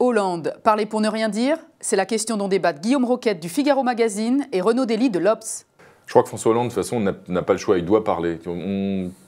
Hollande, parler pour ne rien dire, c'est la question dont débattent Guillaume Roquette du Figaro Magazine et Renaud Dely de l'Obs. Je crois que François Hollande, de toute façon, n'a pas le choix, il doit parler.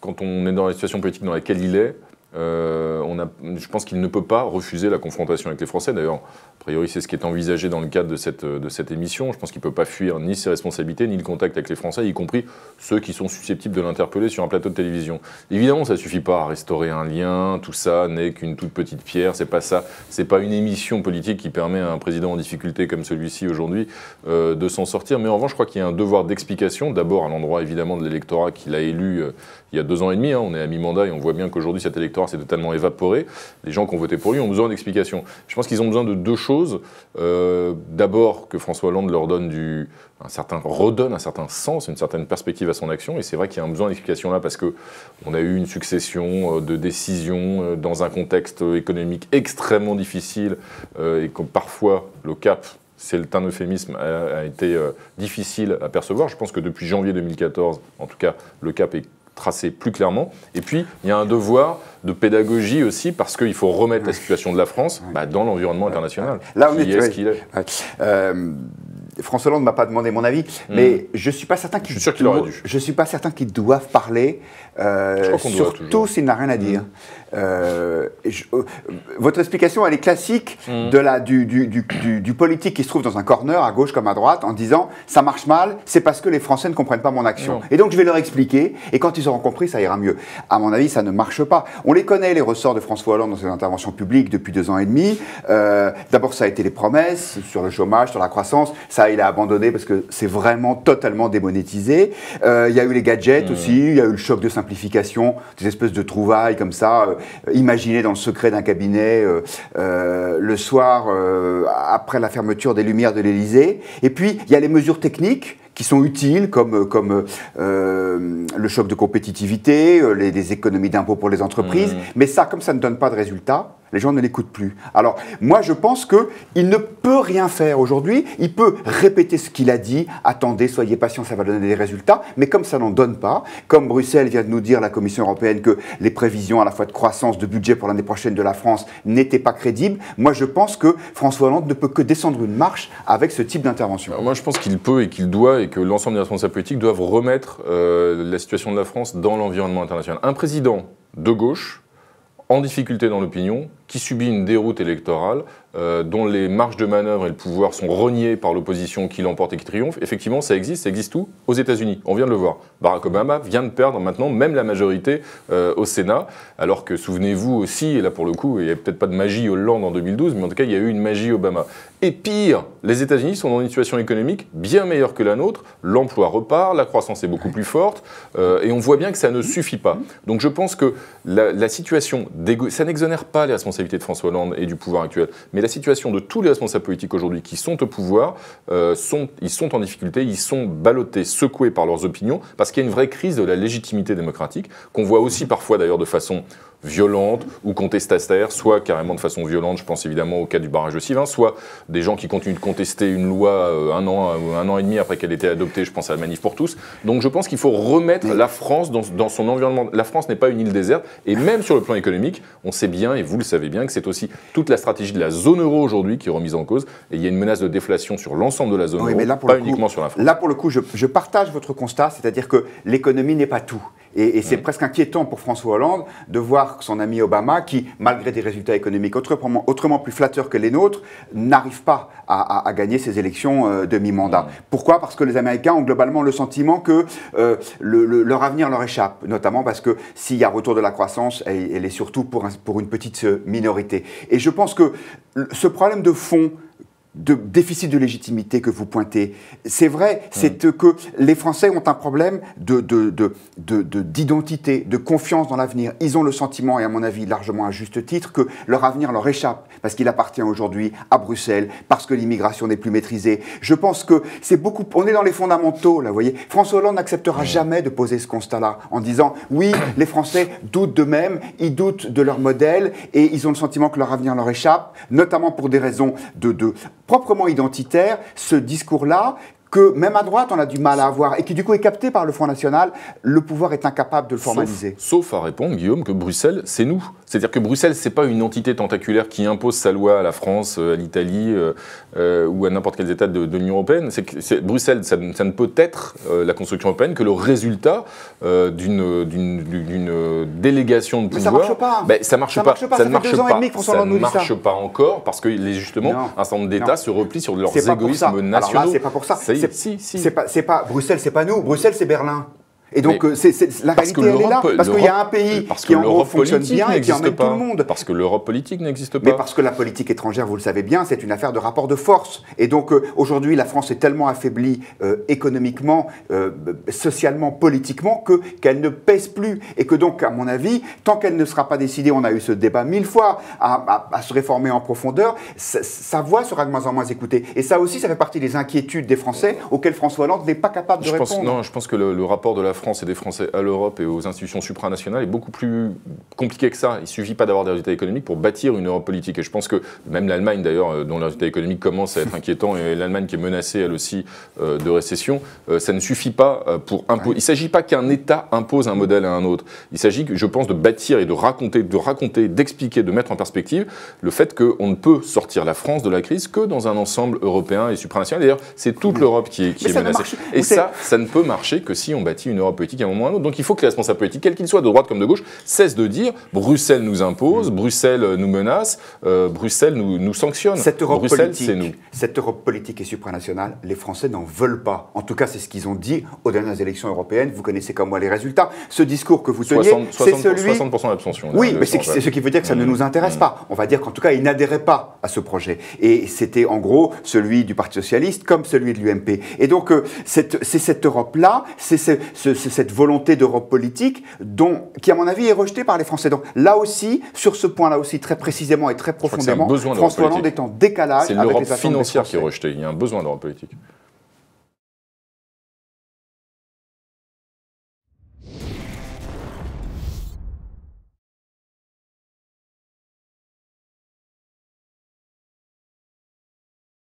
quand on est dans la situation politique dans laquelle il est, euh, on a, je pense qu'il ne peut pas refuser la confrontation avec les Français. D'ailleurs, a priori, c'est ce qui est envisagé dans le cadre de cette, de cette émission. Je pense qu'il ne peut pas fuir ni ses responsabilités, ni le contact avec les Français, y compris ceux qui sont susceptibles de l'interpeller sur un plateau de télévision. Évidemment, ça ne suffit pas à restaurer un lien, tout ça n'est qu'une toute petite pierre, c'est pas ça. C'est pas une émission politique qui permet à un président en difficulté comme celui-ci aujourd'hui euh, de s'en sortir. Mais en revanche, je crois qu'il y a un devoir d'explication, d'abord à l'endroit évidemment de l'électorat qu'il a élu euh, il y a deux ans et demi. Hein. on est à mi-mandat et on voit bien qu'aujourd'hui cet électorat s'est totalement évaporé. Les gens qui ont voté pour lui ont besoin d'explications. Je pense qu'ils ont besoin de deux choses. Euh, d'abord que François Hollande leur donne du, un certain, redonne un certain sens, une certaine perspective à son action. Et c'est vrai qu'il y a un besoin d'explication là parce qu'on a eu une succession euh, de décisions euh, dans un contexte économique extrêmement difficile et que parfois le cap c'est un euphémisme, a été difficile à percevoir. Je pense que depuis janvier 2014, en tout cas, le cap est tracé plus clairement. Et puis, il y a un devoir de pédagogie aussi, parce qu'il faut remettre la situation de la France bah, dans l'environnement international. Là, on est, ce qu'il est. Euh, François Hollande ne m'a pas demandé mon avis, hmm. mais je suis. Je suis pas certain qu'ils doivent parler, euh, surtout s'il n'a rien à dire. Hmm. Euh, euh, votre explication, elle est classique hmm. de la, du, du, du, du, politique qui se trouve dans un corner, à gauche comme à droite, en disant ça marche mal, c'est parce que les Français ne comprennent pas mon action. Et donc je vais leur expliquer, et quand ils auront compris, ça ira mieux. À mon avis, ça ne marche pas. On les connaît, les ressorts de François Hollande dans ses interventions publiques depuis deux ans et demi. Euh, D'abord, ça a été les promesses sur le chômage, sur la croissance. Ça, il a abandonné parce que c'est vraiment totalement démonétisé. Il y a eu les gadgets mmh. aussi, il y a eu le choc de simplification, des espèces de trouvailles comme ça. Euh, euh, imaginé dans le secret d'un cabinet euh, euh, le soir après la fermeture des lumières de l'Élysée. Et puis, il y a les mesures techniques qui sont utiles, comme, comme le choc de compétitivité, les, économies d'impôts pour les entreprises. Mmh. Mais ça, comme ça ne donne pas de résultats, les gens ne l'écoutent plus. Alors, moi, je pense qu'il ne peut rien faire aujourd'hui. Il peut répéter ce qu'il a dit. Attendez, soyez patient, ça va donner des résultats. Mais comme ça n'en donne pas, comme Bruxelles vient de nous dire, la Commission européenne, que les prévisions à la fois de croissance, de budget pour l'année prochaine de la France n'étaient pas crédibles, moi, je pense que François Hollande ne peut que descendre une marche avec ce type d'intervention. Moi, je pense qu'il peut et qu'il doit, et que l'ensemble des responsables politiques doivent remettre euh, la situation de la France dans l'environnement international. Un président de gauche, en difficulté dans l'opinion, qui subit une déroute électorale, euh, dont les marges de manœuvre et le pouvoir sont reniés par l'opposition qui l'emporte et qui triomphe, effectivement, ça existe. Ça existe où? Aux États-Unis. On vient de le voir. Barack Obama vient de perdre maintenant même la majorité euh, au Sénat, alors que souvenez-vous aussi, et là pour le coup, il n'y a peut-être pas de magie Hollande en 2012, mais en tout cas, il y a eu une magie Obama. Et pire, les États-Unis sont dans une situation économique bien meilleure que la nôtre. L'emploi repart, la croissance est beaucoup plus forte, euh, et on voit bien que ça ne suffit pas. Donc je pense que la, la situation, ça n'exonère pas les de François Hollande et du pouvoir actuel, mais la situation de tous les responsables politiques aujourd'hui qui sont au pouvoir, euh, ils sont en difficulté, ils sont ballottés, secoués par leurs opinions, parce qu'il y a une vraie crise de la légitimité démocratique, qu'on voit aussi parfois d'ailleurs de façon violente ou contestataire, soit carrément de façon violente, je pense évidemment au cas du barrage de Sivin, soit des gens qui continuent de contester une loi euh, un, an, un an et demi après qu'elle ait été adoptée, je pense à la manif pour tous. Donc je pense qu'il faut remettre la France dans, dans son environnement. La France n'est pas une île déserte, et même sur le plan économique, on sait bien, et vous le savez bien, que c'est aussi toute la stratégie de la zone euro aujourd'hui qui est remise en cause, et il y a une menace de déflation sur l'ensemble de la zone euro, pas uniquement sur la France. Là pour le coup, je, je partage votre constat, c'est-à-dire que l'économie n'est pas tout. Et, c'est presque inquiétant pour François Hollande de voir son ami Obama, qui, malgré des résultats économiques autrement, autrement plus flatteurs que les nôtres, n'arrive pas à, gagner ses élections euh, de mi-mandat. Pourquoi? Parce que les Américains ont globalement le sentiment que euh, leur avenir leur échappe, notamment parce que s'il y a retour de la croissance, elle, elle est surtout pour, pour une petite minorité. Et je pense que ce problème de fond de déficit de légitimité que vous pointez. C'est vrai, c'est que les Français ont un problème d'identité, de, de, de, confiance dans l'avenir. Ils ont le sentiment, et à mon avis largement à juste titre, que leur avenir leur échappe, parce qu'il appartient aujourd'hui à Bruxelles, parce que l'immigration n'est plus maîtrisée. Je pense que c'est beaucoup... On est dans les fondamentaux, là, vous voyez. François Hollande n'acceptera jamais de poser ce constat-là, en disant, oui, les Français doutent d'eux-mêmes, ils doutent de leur modèle, et ils ont le sentiment que leur avenir leur échappe, notamment pour des raisons de proprement identitaire, ce discours-là, que même à droite, on a du mal à avoir, et qui du coup est capté par le Front National, le pouvoir est incapable de le formaliser. Sauf, à répondre, Guillaume, que Bruxelles, c'est nous. C'est-à-dire que Bruxelles, c'est pas une entité tentaculaire qui impose sa loi à la France, à l'Italie ou à n'importe quel État de, de l'Union européenne. C'est que Bruxelles, ça, ne peut être la construction européenne que le résultat d'une délégation de pouvoir. Mais ça marche pas. Ben, ça marche ça pas. Marche pas. Ça, ne marche pas. Ça ne marche pas encore parce que justement, un certain nombre d'États se replient sur leurs égoïsmes nationaux. C'est pas pour ça. C'est pas, pas Bruxelles, c'est pas nous. Bruxelles, c'est Berlin. Et donc, euh, c'est, la réalité, elle est là. Parce qu'il y a un pays qui, en gros, fonctionne bien et qui emmène tout le monde. Parce que l'Europe politique n'existe pas. Mais parce que la politique étrangère, vous le savez bien, c'est une affaire de rapport de force. Et donc, euh, aujourd'hui, la France est tellement affaiblie euh, économiquement, socialement, politiquement, que, qu'elle ne pèse plus. Et que donc, à mon avis, tant qu'elle ne sera pas décidée, on a eu ce débat mille fois, à, se réformer en profondeur, sa, voix sera de moins en moins écoutée. Et ça aussi, ça fait partie des inquiétudes des Français auxquelles François Hollande n'est pas capable de je répondre. Pense, non, je pense que le, le rapport de la France et des Français à l'Europe et aux institutions supranationales est beaucoup plus compliqué que ça. Il ne suffit pas d'avoir des résultats économiques pour bâtir une Europe politique. Et je pense que même l'Allemagne, d'ailleurs, euh, dont les résultats économiques commencent à être inquiétants, et l'Allemagne qui est menacée, elle aussi, euh, de récession, euh, ça ne suffit pas pour imposer. Il ne s'agit pas qu'un État impose un modèle à un autre. Il s'agit, je pense, de bâtir et de raconter, de raconter, d'expliquer, de mettre en perspective le fait qu'on ne peut sortir la France de la crise que dans un ensemble européen et supranational. D'ailleurs, c'est toute l'Europe qui est, qui est menacée. Et ça, ça ne peut marcher que si on bâtit une Europe politique à un moment ou à un autre. Donc il faut que les responsables politiques, quels qu'ils soient, de droite comme de gauche, cessent de dire Bruxelles nous impose, Bruxelles nous menace, euh, Bruxelles nous, nous, sanctionne. Cette Europe, politique, nous. cette Europe politique et supranationale, les Français n'en veulent pas. En tout cas, c'est ce qu'ils ont dit aux dernières élections européennes. Vous connaissez comme moi les résultats. Ce discours que vous teniez, c'est celui... 60% d'abstention. Oui, mais c'est ce qui veut dire que ça ne mmh. nous intéresse mmh. pas. On va dire qu'en tout cas, ils n'adhéraient pas à ce projet. Et c'était en gros celui du Parti Socialiste comme celui de l'UMP. Et donc, euh, c'est cette Europe-là, c'est cette volonté d'Europe politique dont, qui, à mon avis, est rejetée par les Français. Donc là aussi, sur ce point-là aussi, très précisément et très profondément, François Hollande est en décalage C'est l'Europe financière qui est rejetée. Il y a un besoin d'Europe politique.